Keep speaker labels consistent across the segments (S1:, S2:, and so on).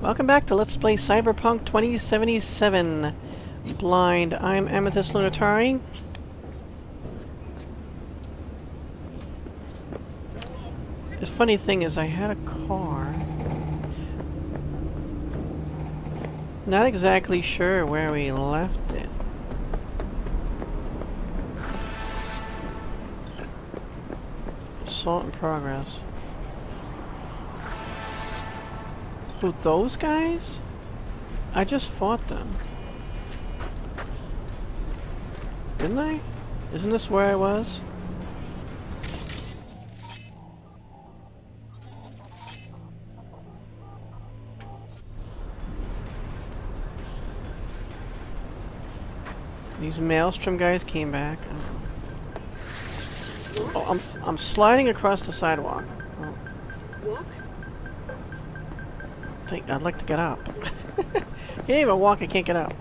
S1: Welcome back to Let's Play Cyberpunk 2077 Blind. I'm Amethyst Lunitari. The funny thing is I had a car. Not exactly sure where we left it. Assault in progress. Who, those guys? I just fought them. Didn't I? Isn't this where I was? These Maelstrom guys came back. Oh, I'm I'm sliding across the sidewalk. Oh. Think I'd like to get up. can't even walk. I can't get up.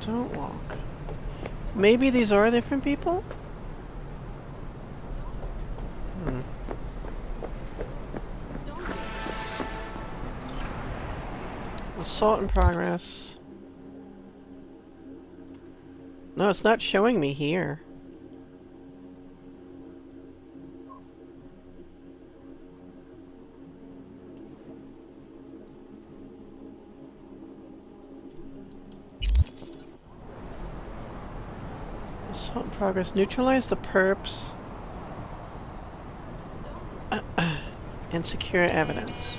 S1: Don't walk. Maybe these are different people. Hmm. Assault in progress. No, it's not showing me here. Assault in progress. Neutralize the perps. and secure evidence.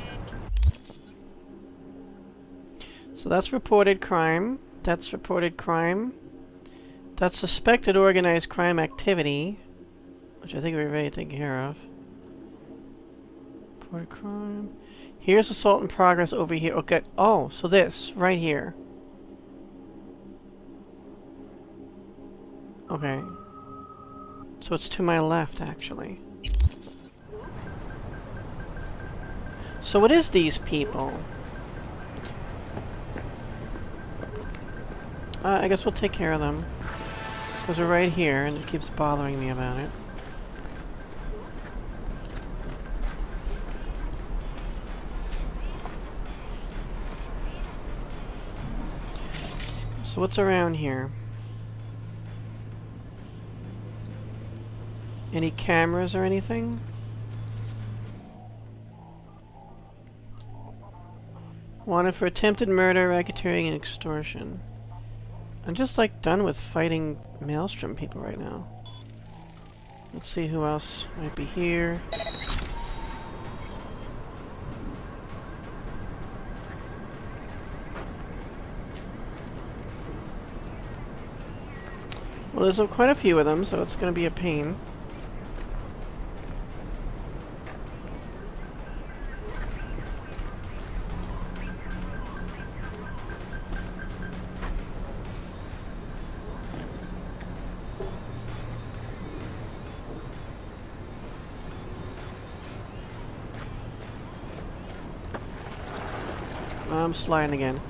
S1: So that's reported crime. That's reported crime. That's suspected organized crime activity, which I think we're ready to take care of. Reported crime. Here's assault in progress over here. Okay. Oh, so this, right here. Okay. So it's to my left, actually. So what is these people? Uh, I guess we'll take care of them. Because we're right here, and it keeps bothering me about it. So what's around here? Any cameras or anything? Wanted for attempted murder, racketeering, and extortion. I'm just like done with fighting Maelstrom people right now. Let's see who else might be here. Well, there's quite a few of them, so it's going to be a pain. I'm sliding again.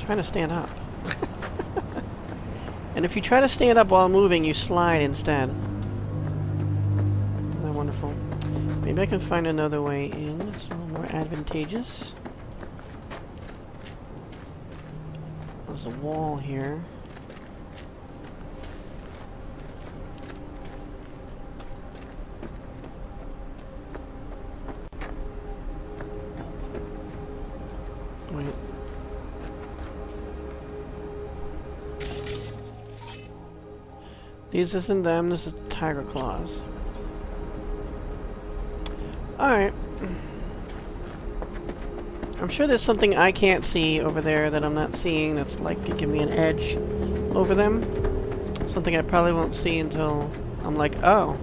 S1: trying to stand up. and if you try to stand up while moving, you slide instead. Isn't that wonderful? Maybe I can find another way in. It's a little more advantageous. There's a wall here. These isn't them, this is Tyger Claws. Alright. I'm sure there's something I can't see over there that I'm not seeing that's like to give me an edge over them. Something I probably won't see until I'm like, oh,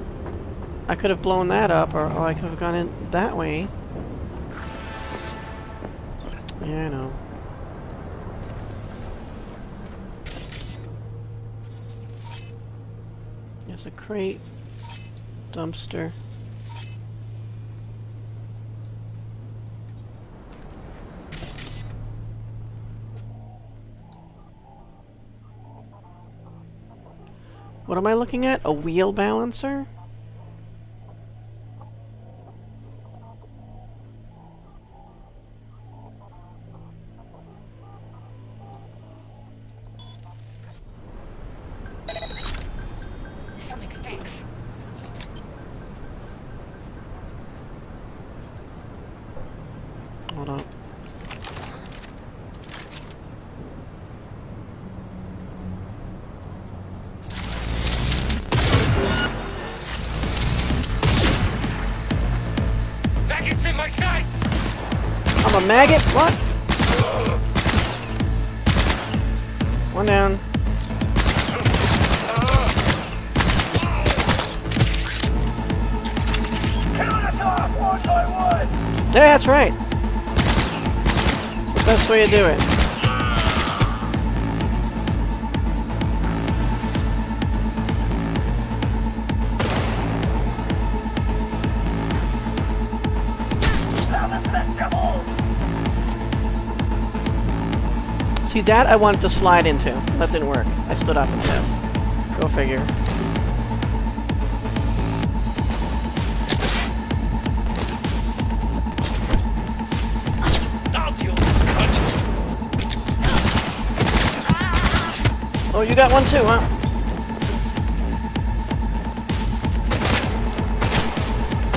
S1: I could have blown that up, or oh, I could have gone in that way. Yeah, I know. There's a crate. Dumpster. What am I looking at? A wheel balancer? Way to do it. See, that I wanted to slide into. That didn't work. I stood up instead. Go figure. You got one too, huh?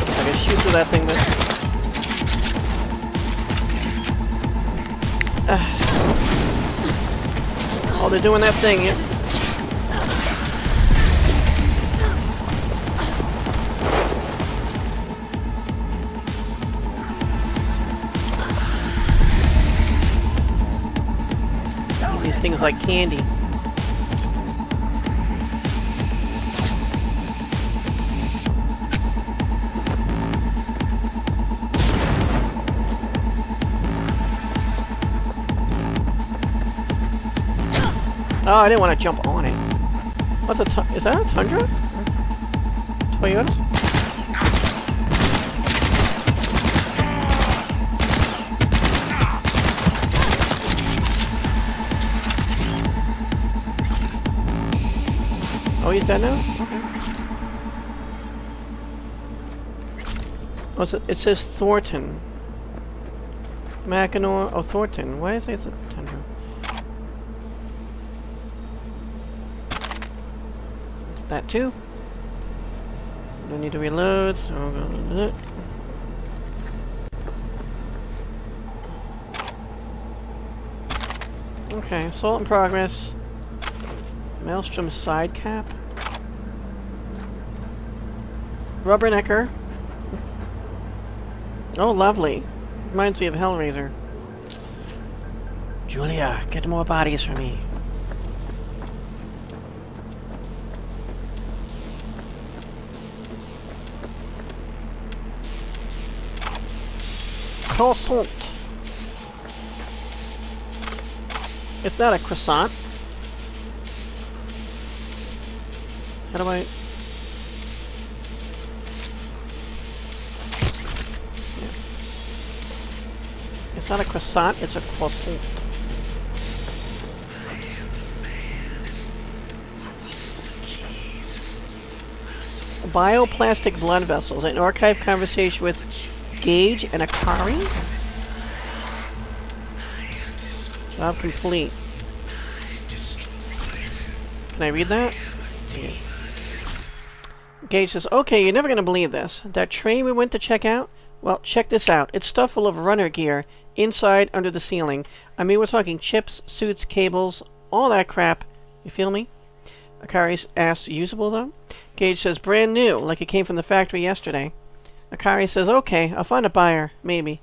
S1: I can shoot through that thing, but... Uh. Oh, they're doing that thing, yeah. These things like candy. Oh, I didn't want to jump on it. What's a is that a Tundra? Toyota? Oh, he's dead now? Okay. Oh, it, says Thornton. Mackinaw. Oh, Thornton. Why is it it's a Tundra? That too. Don't need to reload, so I'll go with it. Okay, assault in progress. Maelstrom side cap. Rubbernecker. Oh, lovely. Reminds me of Hellraiser. Julia, get more bodies for me. Croissant. It's not a croissant. How do I... It's not a croissant, it's a croissant. Bioplastic blood vessels. An archive conversation with Gage and Akari? Job complete. Can I read that? Gage says, Okay, you're never going to believe this. That train we went to check out? Well, check this out. It's stuff full of runner gear inside under the ceiling. I mean, we're talking chips, suits, cables, all that crap. You feel me? Akari asks, usable though? Gage says, brand new, like it came from the factory yesterday. Akari says, okay, I'll find a buyer, maybe.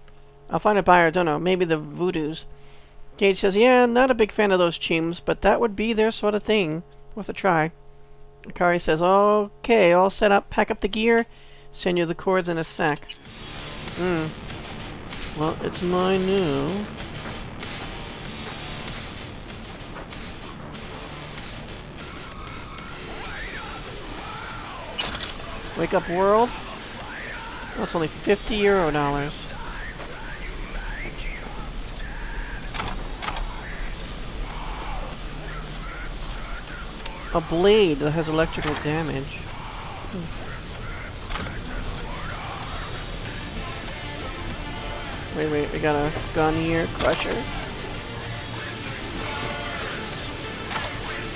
S1: I'll find a buyer, don't know, maybe the voodoos. Gage says, yeah, not a big fan of those chums, but that would be their sort of thing. Worth a try. Akari says, okay, all set up, pack up the gear, send you the cords in a sec. Hmm. Well, it's my new... Wake up world. That's only 50 euro dollars. A blade that has electrical damage. Wait, wait, we got a gun here, crusher.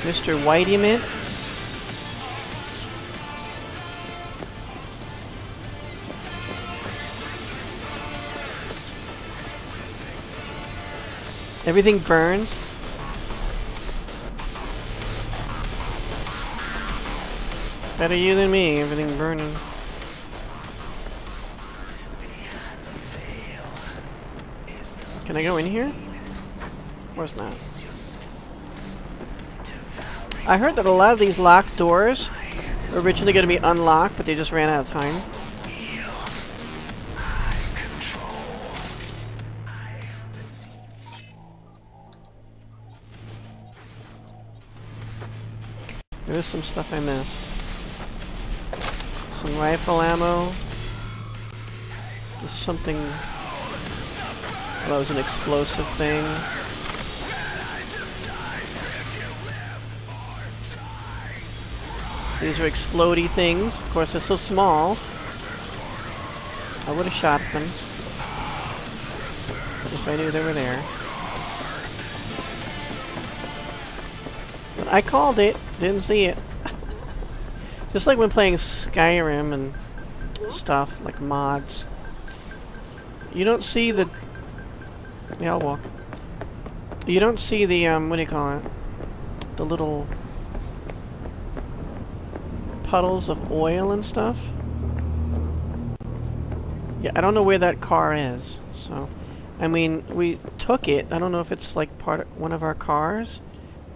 S1: Mr. Whitey Mint. Everything burns. Better you than me, everything burning. Can I go in here? Where's not? I heard that a lot of these locked doors were originally going to be unlocked, but they just ran out of time. Is some stuff I missed. Some rifle ammo. There's something... Oh, that was an explosive thing. These are explody things. Of course, they're so small. I would have shot them. If I knew they were there. But I called it. Didn't see it. Just like when playing Skyrim and stuff, like mods. You don't see the... Yeah, I'll walk. You don't see the, um, what do you call it? The little puddles of oil and stuff. Yeah, I don't know where that car is, so... I mean, we took it. I don't know if it's, like, part of one of our cars.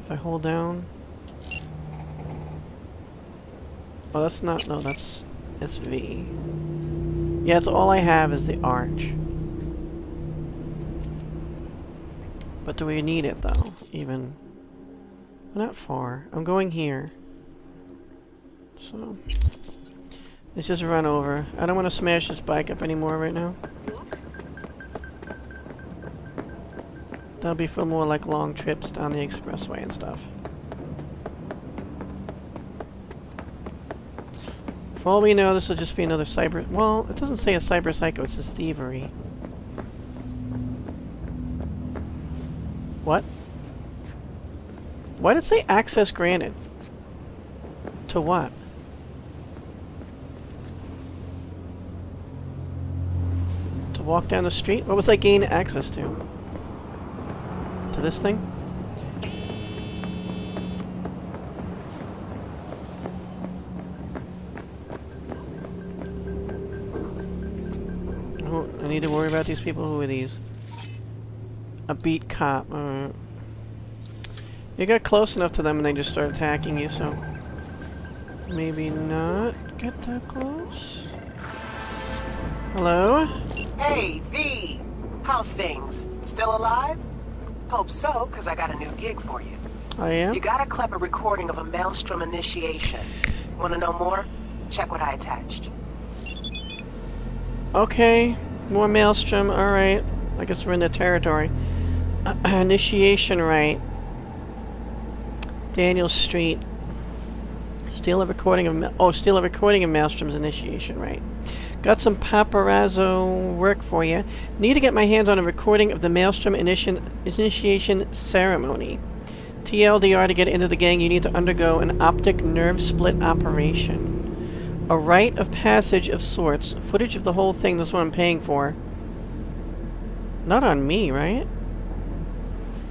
S1: If I hold down... Oh, that's not... No, that's SV. Yeah, it's all I have is the arch. But do we need it, though? Even... Not far. I'm going here. So... Let's just run over. I don't want to smash this bike up anymore right now. That'll be for more like long trips down the expressway and stuff. For all we know, this will just be another cyber... Well, it doesn't say a cyber psycho, it says thievery. What? Why did it say access granted? To what? To walk down the street? What was I gaining access to? To this thing? Need to worry about these people. Who are these? A beat cop. Alright. You got close enough to them and they just start attacking you, so... Maybe not get that close? Hello?
S2: Hey, V! How's things? Still alive? Hope so, because I got a new gig for you.
S1: Oh, I am?
S2: You got a clever recording of a Maelstrom initiation. Want to know more? Check what I attached.
S1: Okay. More Maelstrom. Alright. I guess we're in the territory. Uh, initiation right. Daniel Street. Steal a recording of... Ma oh, steal a recording of Maelstrom's initiation right. Got some paparazzo work for you. Need to get my hands on a recording of the Maelstrom initi initiation ceremony. TLDR to get into the gang, you need to undergo an optic nerve split operation. A rite of passage of sorts. Footage of the whole thing, that's what I'm paying for. Not on me, right?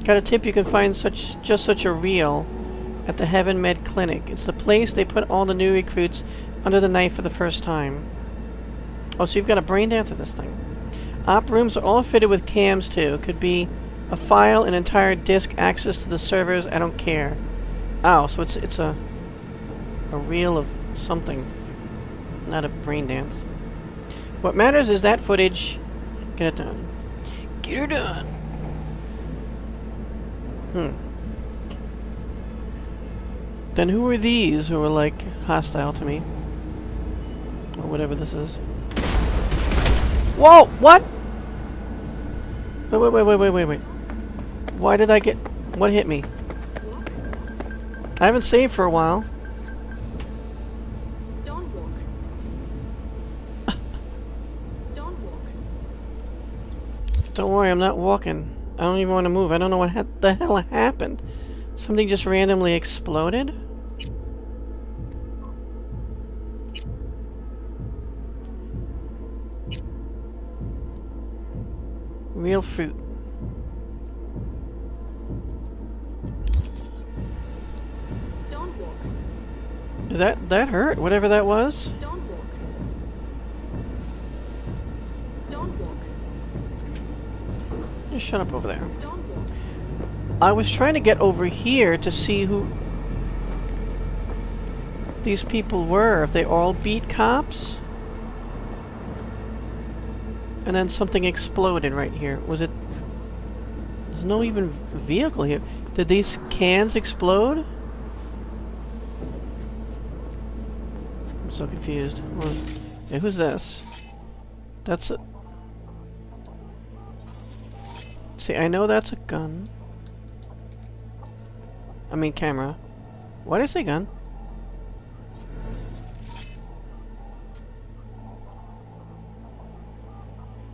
S1: Got a tip you can find such just such a reel at the Heaven Med Clinic. It's the place they put all the new recruits under the knife for the first time. Oh, so you've got a brain dance at this thing. Op rooms are all fitted with cams, too. Could be a file, an entire disk, access to the servers, I don't care. Oh, so it's it's a a reel of something. Not a brain dance. What matters is that footage. Get it done. Get her done. Hmm. Then who are these who are, like, hostile to me? Or whatever this is. Whoa! What? Wait, wait, wait, wait, wait, wait, wait. Why did I get... What hit me? I haven't saved for a while.
S3: Don't walk. Don't walk.
S1: Don't worry, I'm not walking. I don't even want to move. I don't know what ha the hell happened. Something just randomly exploded? Real fruit.
S3: Don't walk.
S1: That that hurt, whatever that was.
S3: Don't
S1: shouldn't shut up over there. I was trying to get over here to see who these people were. If they all beat cops? And then something exploded right here. Was it... There's no even vehicle here. Did these cans explode? I'm so confused. On. Yeah, who's this? That's a... See, I know that's a gun. I mean camera. Why did I say gun?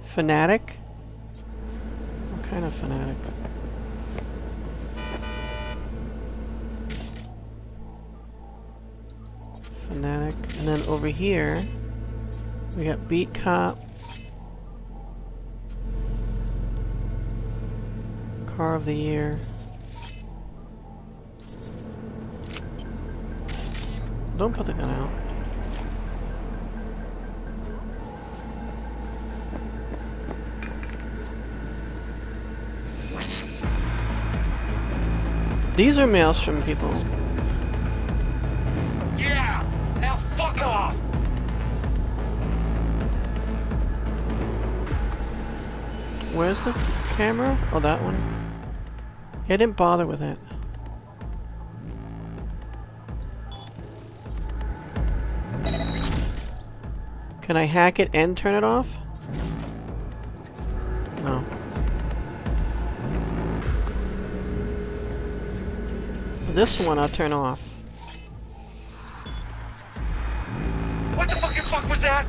S1: Fanatic? What kind of fanatic? Fanatic. And then over here, we got Beat Cop. Car of the Year. Don't put the gun out. These are Maelstrom people.
S4: Yeah! Now fuck off!
S1: Where's the camera? Oh, that one. Yeah, I didn't bother with it. Can I hack it and turn it off? No. This one I'll turn off.
S4: What the fucking fuck was that?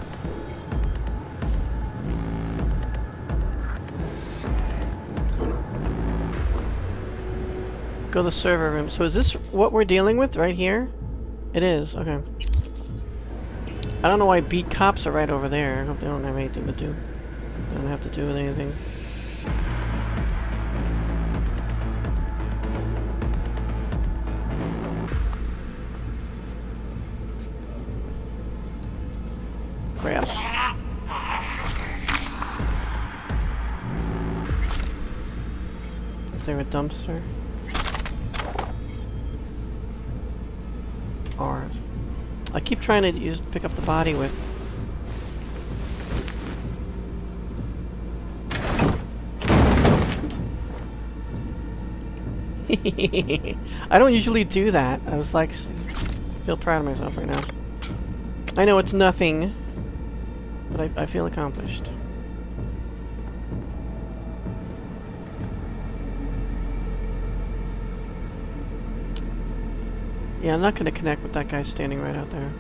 S1: Go to the server room. So is this what we're dealing with right here? It is, okay. I don't know why beat cops are right over there. I hope they don't have anything to do. They don't have to do with anything. Crap. Is there a dumpster? Keep trying to use pick up the body with. I don't usually do that. I was like, feel proud of myself right now. I know it's nothing, but I, I feel accomplished. Yeah, I'm not going to connect with that guy standing right out there.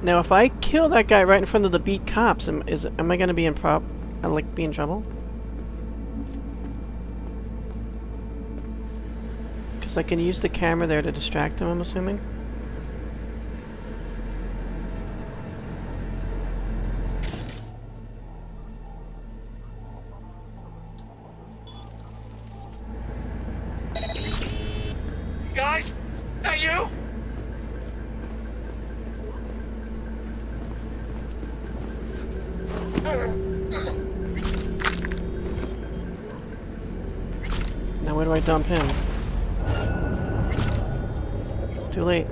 S1: Now, if I kill that guy right in front of the beat cops, am, is am I going to be in prob, uh, like, be in trouble? Because I can use the camera there to distract him, I'm assuming. Where do I dump him? Too late.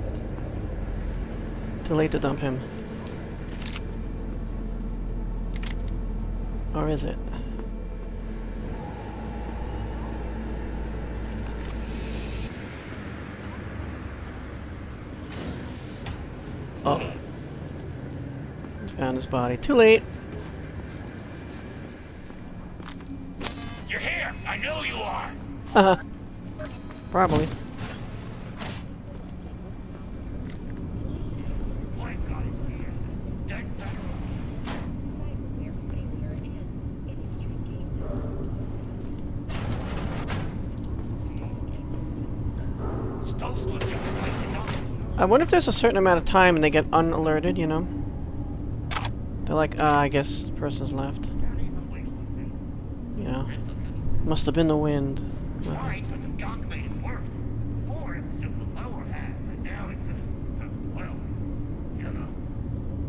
S1: Too late to dump him. Or is it? Oh. Found his body. Too late.
S4: You're here! I know you are!
S1: Uh Probably.
S4: White guy here. Dead back. Supposed to have been right enough.
S1: I wonder if there's a certain amount of time and they get unalerted, you know? They're like, ah, I guess the person's left. Know? Must have been the wind.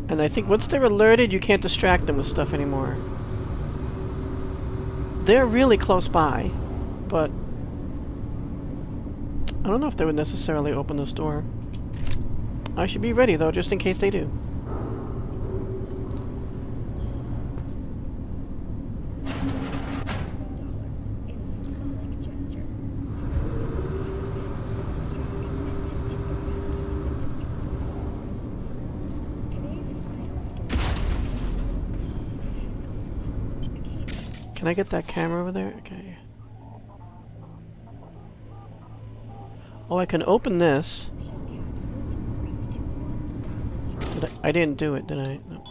S4: And
S1: I think once they're alerted, you can't distract them with stuff anymore. They're really close by, but I don't know if they would necessarily open this door. I should be ready though, just in case they do. Can I get that camera over there? Okay. Oh, I can open this. But I, I didn't do it, did I? No.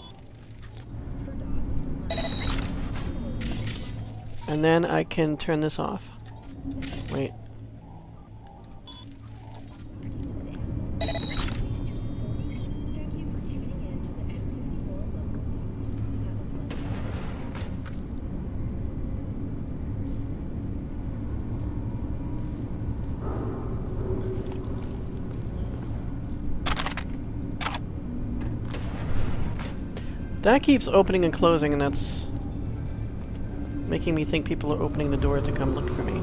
S1: And then I can turn this off. Wait. That keeps opening and closing, and that's making me think people are opening the door to come look for me.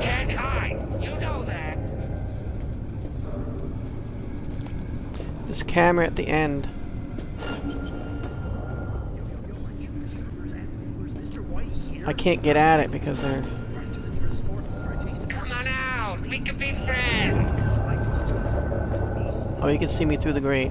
S4: Can't hide. You know that.
S1: This camera at the end. Can't get at it because they're...
S4: Come on out. We can be friends.
S1: Oh, you can see me through the grate.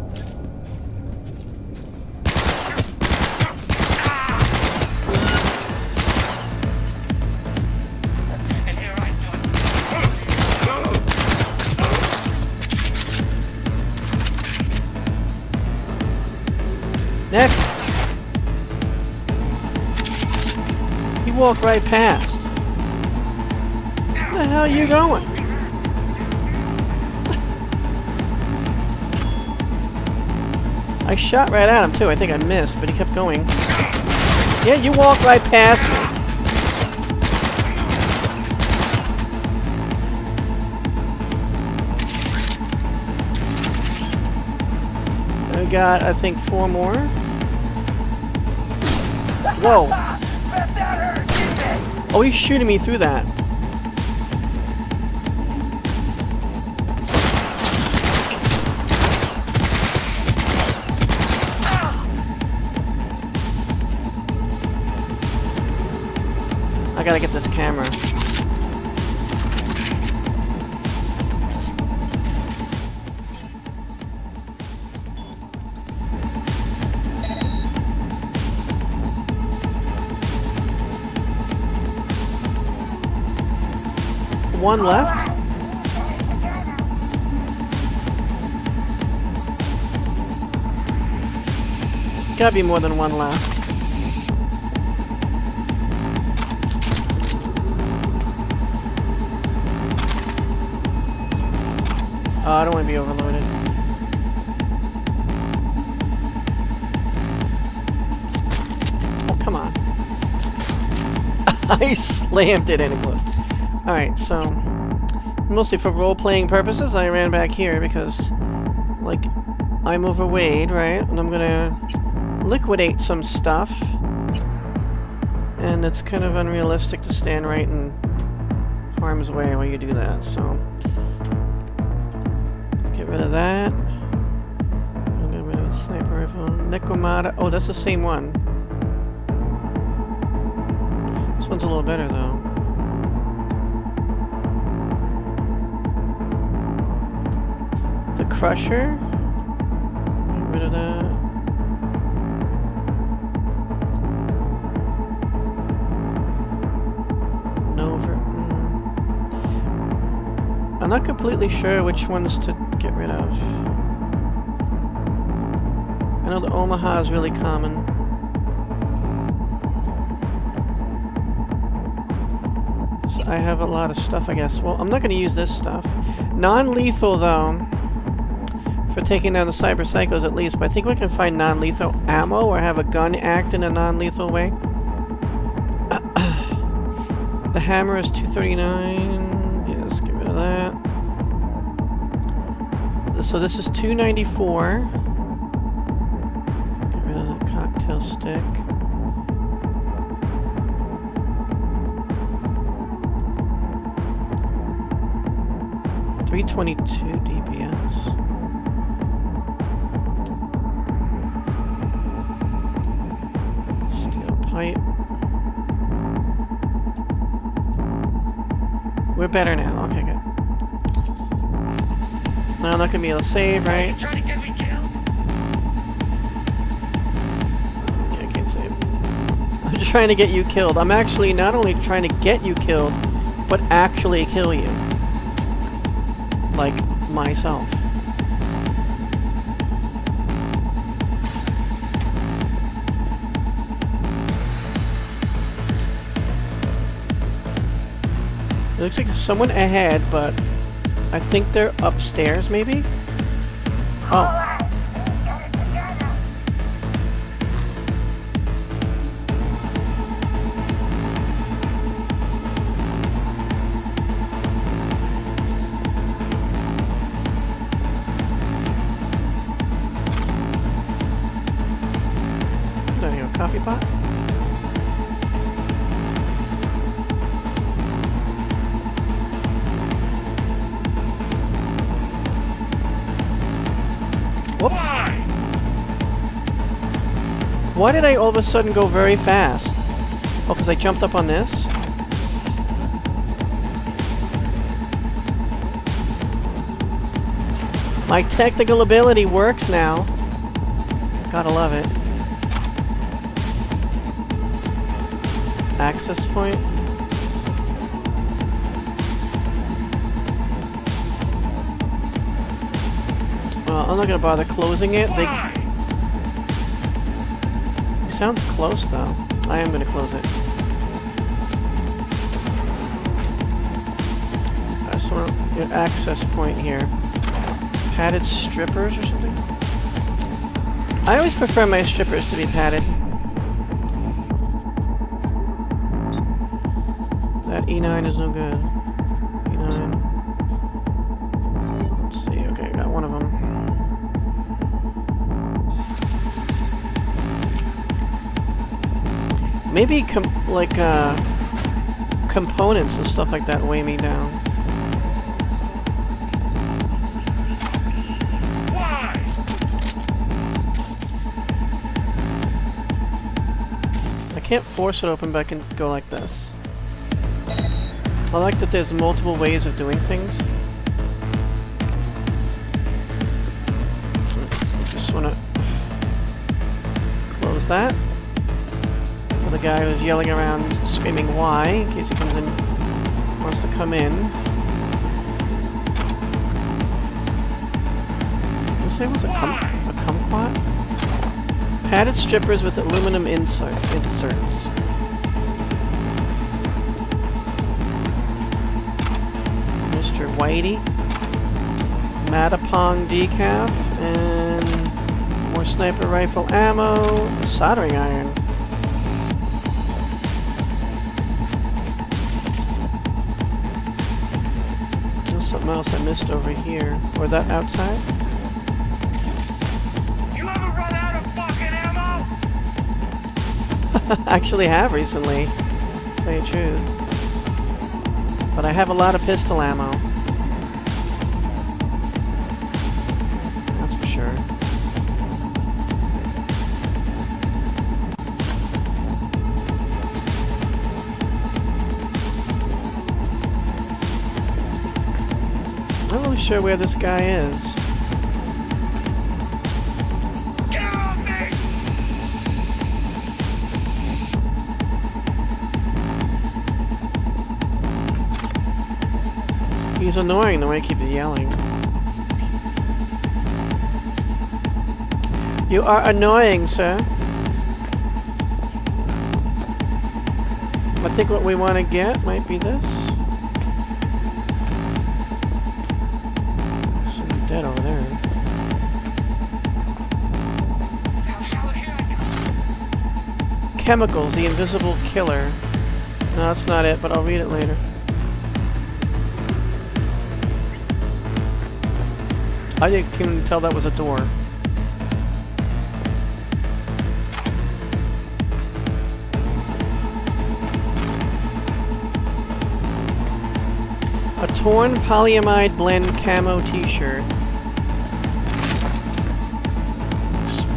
S1: Walked right past. Where the hell are you going? I shot right at him too. I think I missed, but he kept going. Yeah, you walked right past me. I got, I think, four more. Whoa. Oh, he's shooting me through that. I gotta get this camera. One left? Gotta be more than one left. Oh, I don't want to be overloaded. Oh, come on. I slammed it and it closed. Alright, so... Mostly for role-playing purposes, I ran back here because, like, I'm overweight, right? And I'm gonna liquidate some stuff. And it's kind of unrealistic to stand right in harm's way while you do that, so... Get rid of that. I'm gonna rid of sniper rifle. Nekomata. Oh, that's the same one. This one's a little better, though. Crusher. Get rid of that. Nova. mm. I'm not completely sure which ones to get rid of. I know the Omaha is really common. I have a lot of stuff, I guess. Well, I'm not going to use this stuff. Non-lethal, though. For taking down the cyber psychos at least, but I think we can find non-lethal ammo or have a gun act in a non-lethal way. the hammer is 239. Yeah, let's get rid of that. So this is 294. Get rid of the cocktail stick. Three twenty-two DPS. We're better now. Okay, good. No, I'm not gonna be able to save, right?
S4: trying to get me killed?
S1: Yeah, I can't save. I'm just trying to get you killed. I'm actually not only trying to get you killed, but actually kill you. Like, myself. It looks like there's someone ahead, but I think they're upstairs, maybe? Oh.
S4: Why
S1: did I all of a sudden go very fast? Oh, because I jumped up on this? My technical ability works now. Gotta love it. Access point. Well, I'm not gonna bother closing it. They? Sounds close though. I am gonna close it. I want an access point here. Padded strippers or something? I always prefer my strippers to be padded. That E9 is no good. Maybe like uh, components and stuff like that weigh me down. I can't force it open, but I can go like this. I like that there's multiple ways of doing things. I Just wanna close that. The guy who's yelling around screaming why, in case he comes in wants to come in. Did I say it was a cum a kumquat? Padded strippers with aluminum insert inserts. Mr. Whitey. Matapong decaf. And more sniper rifle ammo. Soldering iron. Else I missed over here. Or that outside?
S4: You ever run out of fucking ammo?
S1: actually have recently, to tell you the truth. But I have a lot of pistol ammo. Sure where this guy is. He's annoying the way he keeps yelling. You are annoying, sir. I think what we want to get might be this. Chemicals, the invisible killer. No, that's not it, but I'll read it later. I didn't can tell that was a door. A torn polyamide blend camo t-shirt.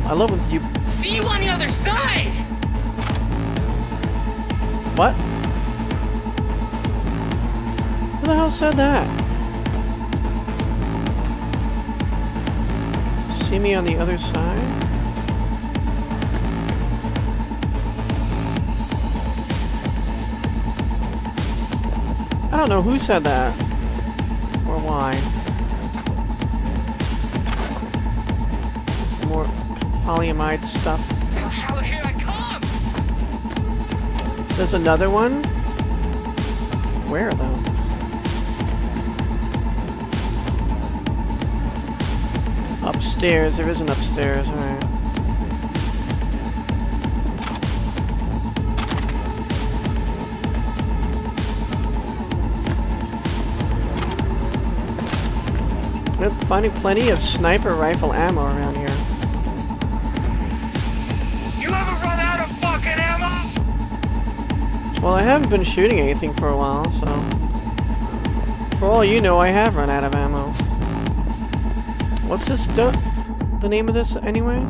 S1: I love when you...
S5: See you on the other side!
S1: What? Who the hell said that? See me on the other side? I don't know who said that. Or why. Some more polyamide stuff. There's another one? Where, though? Upstairs. There is an upstairs. Alright. We're finding plenty of sniper rifle ammo around here. Well, I haven't been shooting anything for a while, so... For all you know, I have run out of ammo. What's this the name of this, anyway?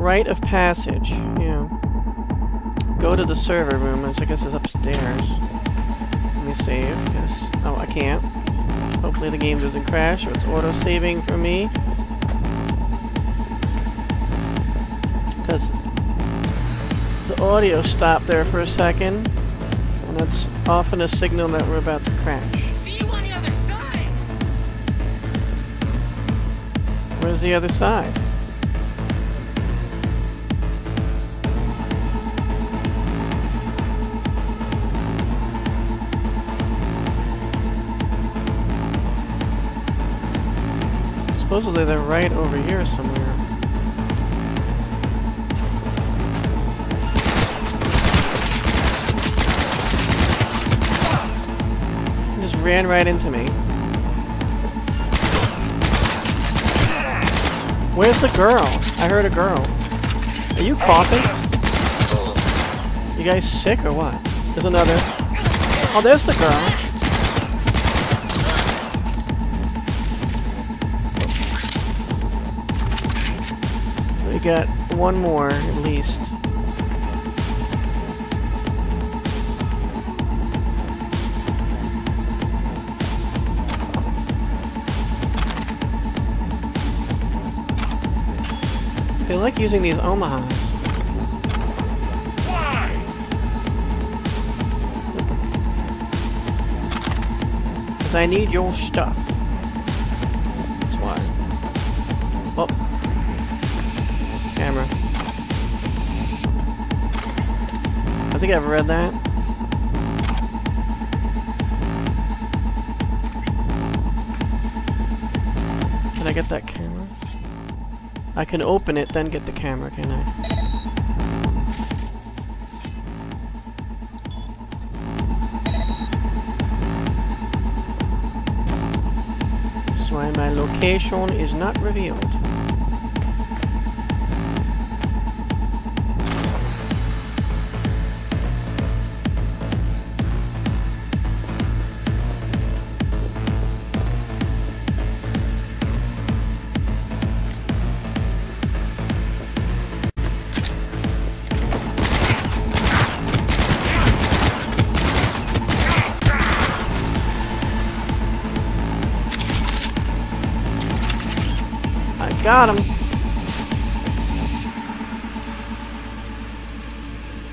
S1: Rite of Passage, yeah. Go to the server room, which I guess is upstairs. Let me save, because... Oh, I can't. Hopefully the game doesn't crash, or it's auto-saving for me. Because audio stopped there for a second, and that's often a signal that we're about to crash.
S5: See you on the other side!
S1: Where's the other side? Supposedly they're right over here somewhere. Ran right into me. Where's the girl? I heard a girl. Are you coughing? You guys sick or what? There's another. Oh, there's the girl. We got one more, at least. They like using these Omahas. Because I need your stuff. That's why. Oh. Camera. I think I've read that. Can I get that? I can open it, then get the camera, can I? Why my location is not revealed. Got him.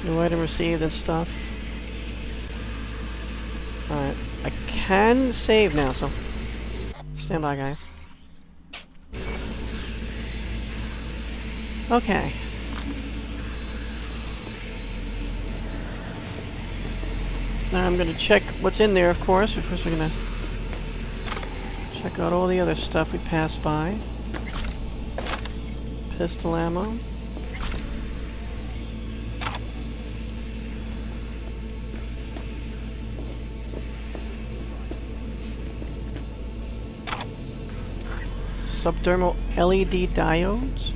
S1: New item received and stuff. Alright. I can save now, so stand by, guys. Okay. Now I'm gonna check what's in there, of course. First we're gonna check out all the other stuff we passed by pistol ammo. subdermal LED diodes.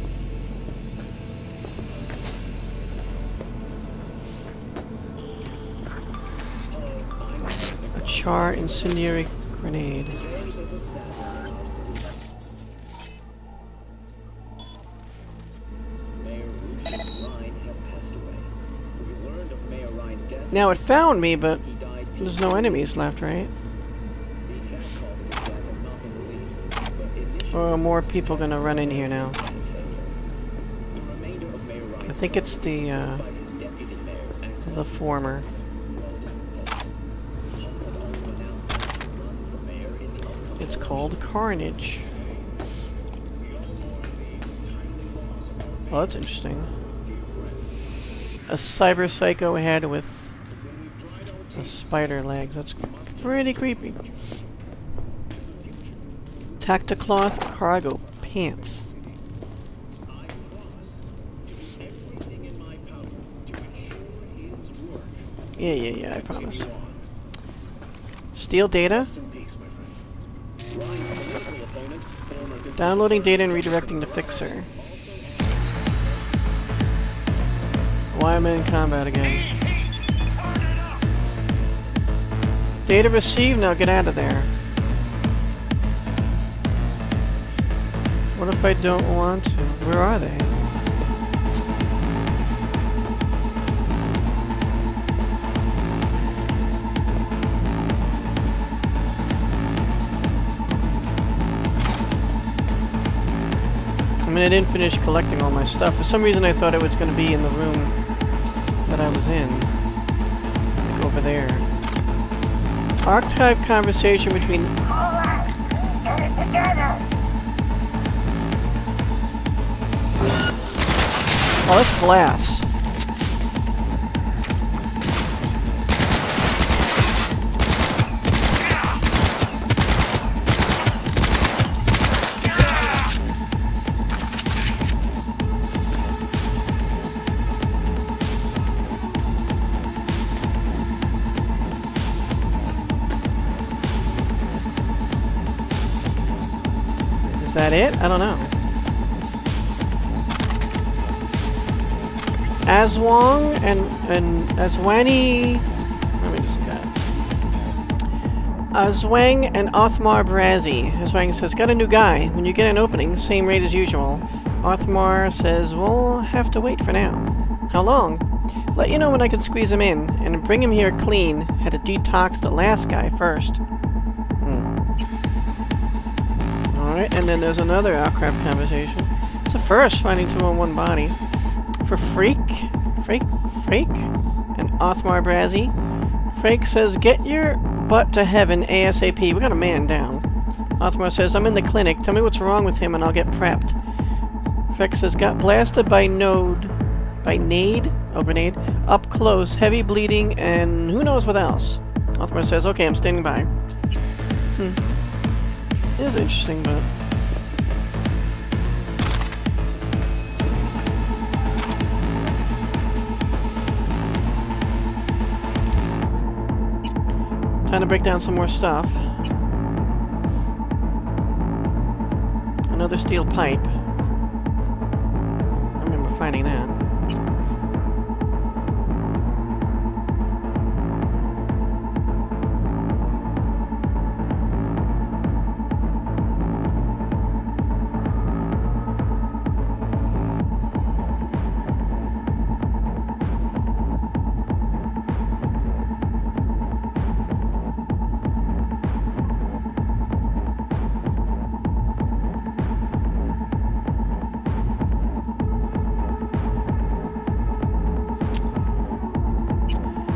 S1: A char incendiary grenade. Now it found me, but there's no enemies left, right? Or are more people gonna run in here now? I think it's the, uh, the former. It's called Carnage. Oh, that's interesting. A cyber psycho head with a spider legs. That's pretty creepy. Tacticloth cargo pants. Yeah, yeah, yeah, I promise. Steal data? Downloading data and redirecting the Fixer. Why am I in combat again? Data received, now get out of there. What if I don't want to? Where are they? I mean, I didn't finish collecting all my stuff. For some reason, I thought it was going to be in the room that I was in. Like over there. Archive conversation between... Oh, that's glass. That it? I don't know. Aswang and and Aswani. Let me just get. Aswang and Othmar Brazi. Aswang says, "Got a new guy. When you get an opening, same rate as usual." Othmar says, "We'll have to wait for now." How long? Let you know when I can squeeze him in and bring him here clean. Had to detox the last guy first. Alright, and then there's another Outcraft conversation. It's a first, finding two on one body. For Freak, Freak, Freak, and Othmar Brazi. Freak says, get your butt to heaven ASAP. We got a man down. Othmar says, I'm in the clinic. Tell me what's wrong with him and I'll get prepped. Freak says, got blasted by Node, by Nade, oh grenade, up close, heavy bleeding, and who knows what else. Othmar says, okay, I'm standing by. Hmm. Is interesting, but... Time to break down some more stuff. Another steel pipe. I remember finding that.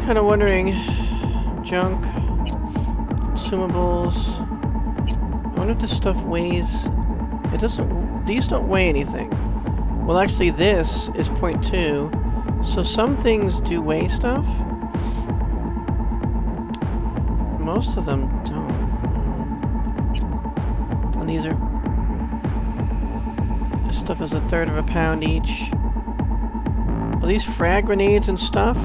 S1: Kind of wondering, junk, consumables. I wonder if this stuff weighs. It doesn't. These don't weigh anything. Well, actually, this is 0.2, so some things do weigh stuff. Most of them don't. And these are. This stuff is a third of a pound each. Are these frag grenades and stuff?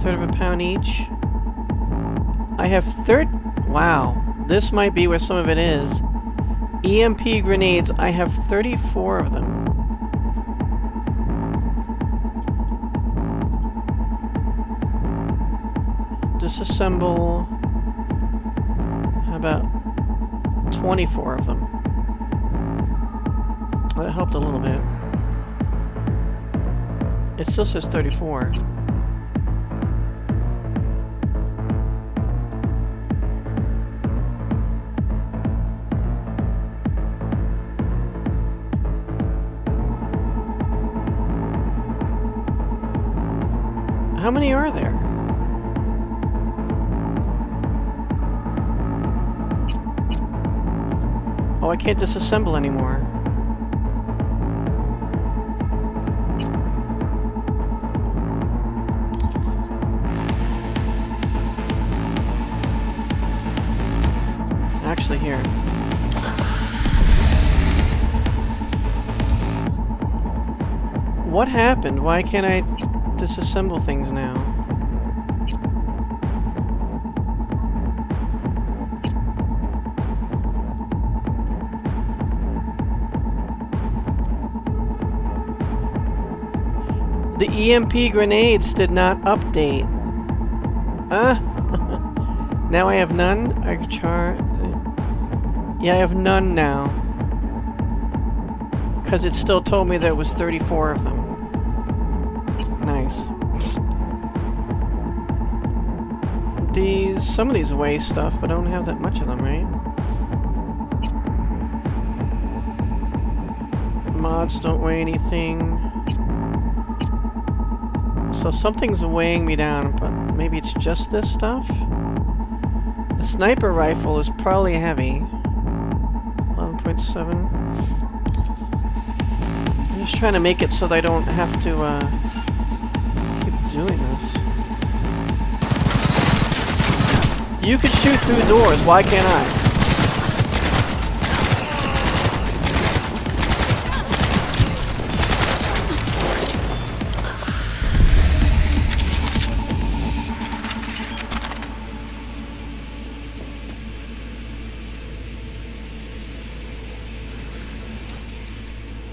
S1: Third of a pound each. I have third. Wow, this might be where some of it is. EMP grenades, I have 34 of them. Disassemble. How about 24 of them? That helped a little bit. It still says 34. How many are there? Oh, I can't disassemble anymore. Actually, here. What happened? Why can't I disassemble things now? The EMP grenades did not update. Uh, now I have none. I char. Yeah, I have none now. Because it still told me there was 34 of them. Some of these weigh stuff, but I don't have that much of them, right? Mods don't weigh anything. So something's weighing me down, but maybe it's just this stuff? The sniper rifle is probably heavy. 11.7. I'm just trying to make it so that I don't have to, uh, keep doing this. You could shoot through doors, why can't I?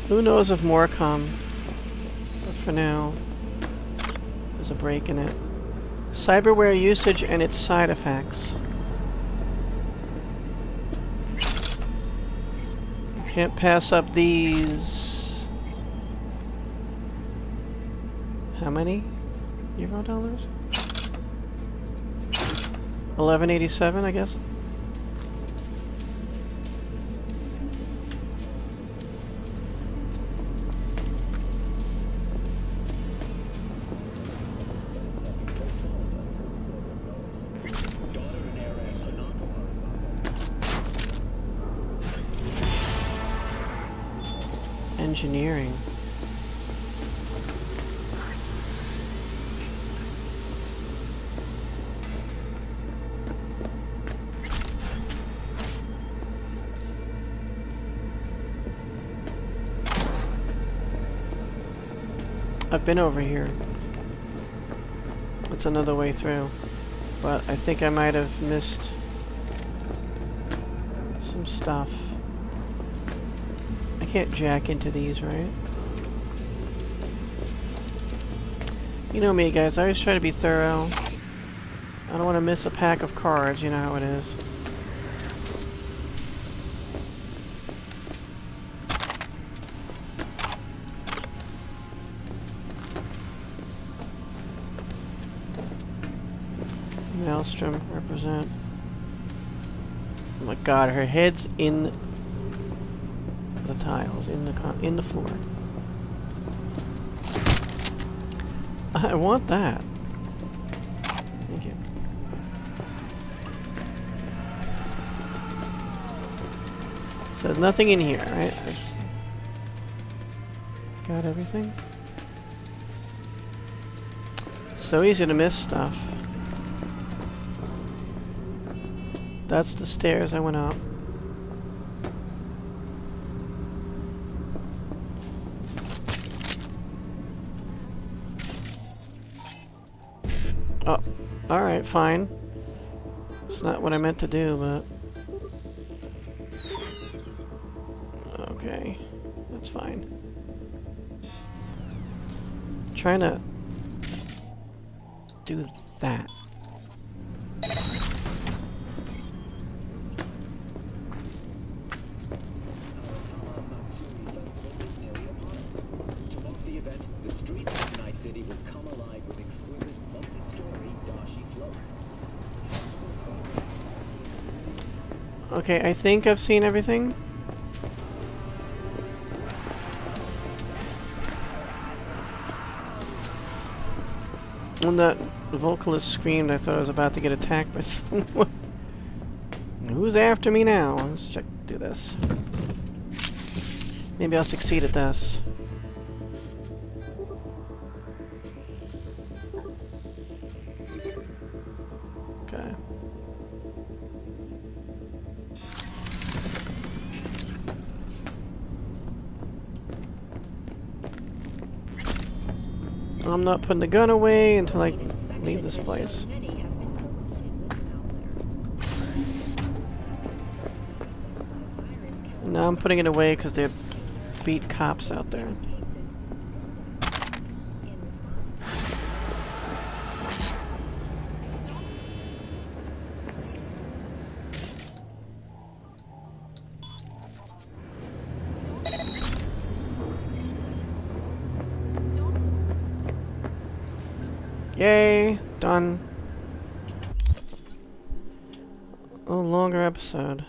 S1: Who knows if more come? But for now, there's a break in it. Cyberware usage and its side effects. Can't pass up these. How many euro dollars? 1187, I guess. Been over here. It's another way through. But I think I might have missed some stuff. I can't jack into these, right? You know me, guys. I always try to be thorough. I don't want to miss a pack of cards. You know how it is. Maelstrom represent. Oh my god, her head's in the tiles, in the in the floor. I want that. Thank you. So there's nothing in here, right? Got everything. So easy to miss stuff. That's the stairs I went up. Oh, alright, fine. It's not what I meant to do, but... Okay, that's fine. Trying to do that.
S6: To mark the event, the streets of Night City will
S1: Okay, I think I've seen everything. When that vocalist screamed, I thought I was about to get attacked by someone. Who's after me now? Let's check, do this. Maybe I'll succeed at this. Not putting the gun away until I leave this place. Now I'm putting it away because they beat cops out there. Yay! Done. A longer episode.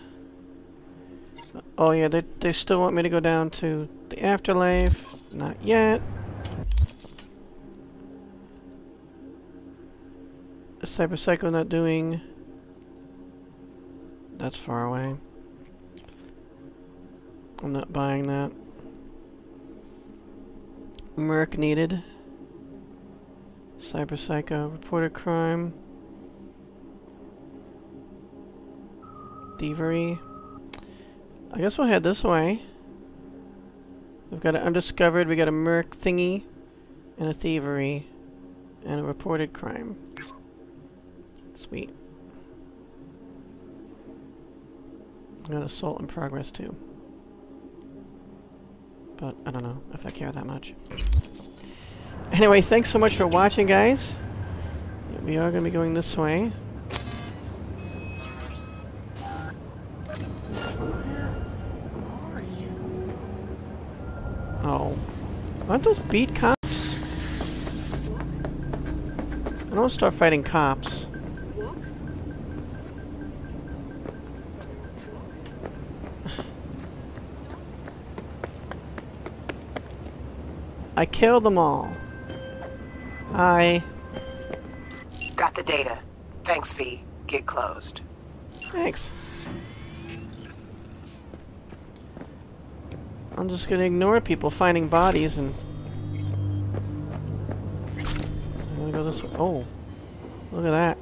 S1: Oh yeah, they, they still want me to go down to the afterlife. Not yet. Cyber Psycho not doing... That's far away. I'm not buying that. Merc needed. Cyber Psycho, reported crime. Thievery. I guess we'll head this way. We've got an undiscovered, we got a merc thingy, and a thievery, and a reported crime. Sweet. Got assault in progress too. But I don't know if I care that much. Anyway, thanks so much for watching, guys. We are going to be going this way. Oh. Aren't those beat cops? I don't start fighting cops. I killed them all. Hi.
S2: Got the data. Thanks, V. Get closed.
S1: Thanks. I'm just gonna ignore people finding bodies and... I'm gonna go this way. Oh. Look at that.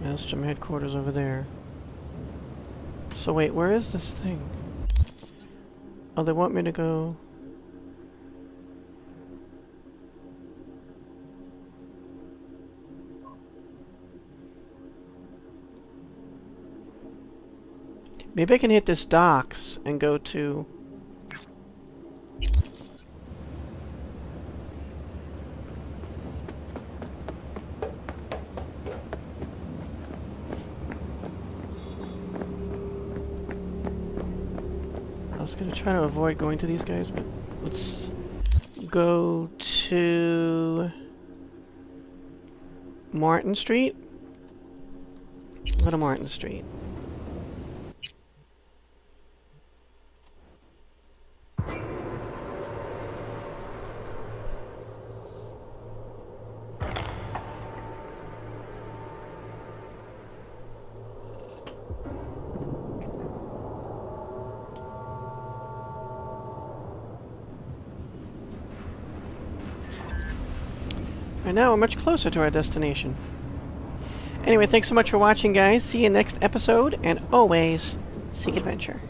S1: Maelstrom headquarters over there. So wait, where is this thing? Oh, they want me to go... Maybe I can hit this docks and go to... I was gonna try to avoid going to these guys, but let's go to Martin Street. Go to Martin Street. And now we're much closer to our destination. Anyway, thanks so much for watching, guys. See you next episode, and always, seek adventure.